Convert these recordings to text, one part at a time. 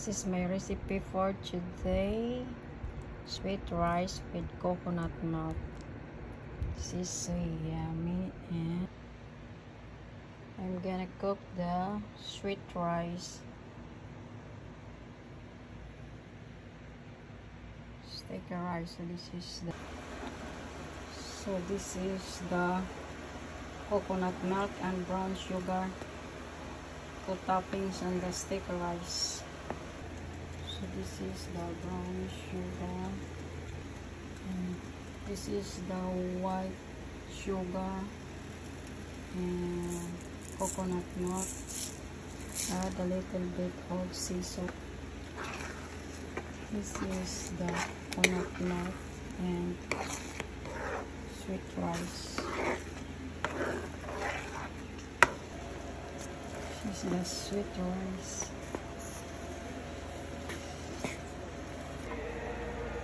This is my recipe for today. Sweet rice with coconut milk. This is so yummy and I'm gonna cook the sweet rice. Steak rice. So this is the so this is the coconut milk and brown sugar. Put toppings on the steak rice. So this is the brown sugar. And this is the white sugar and coconut milk. Add a little bit of sea salt. This is the coconut milk and sweet rice. This is the sweet rice.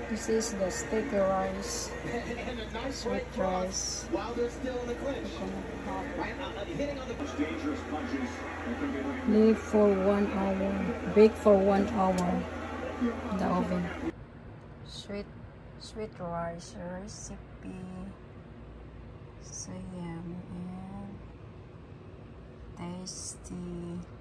This is the sticky rice, sweet rice. Leave for one hour. Bake for one hour in the oven. Sweet, sweet rice recipe. So yummy and tasty.